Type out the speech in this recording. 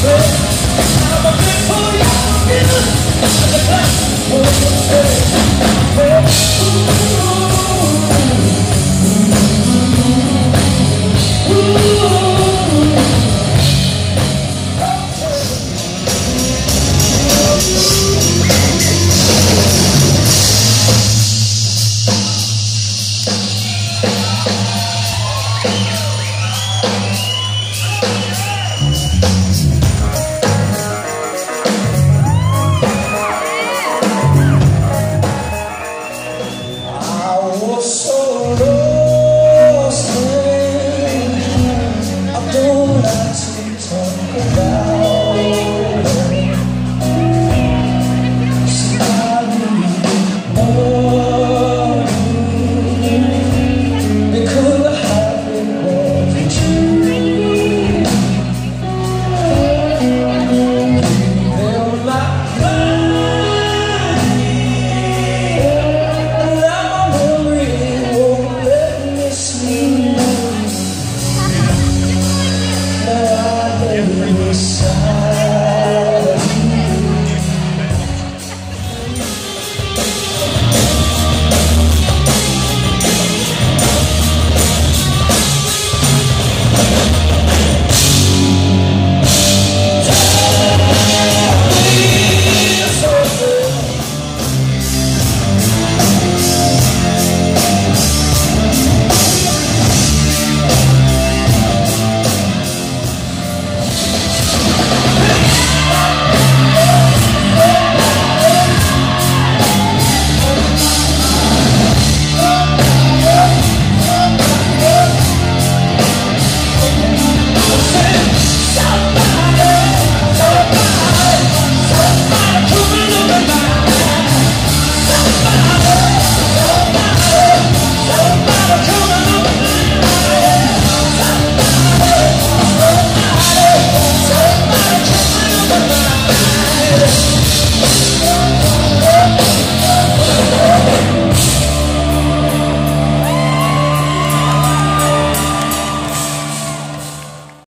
I'm a bit for your I'm every sound.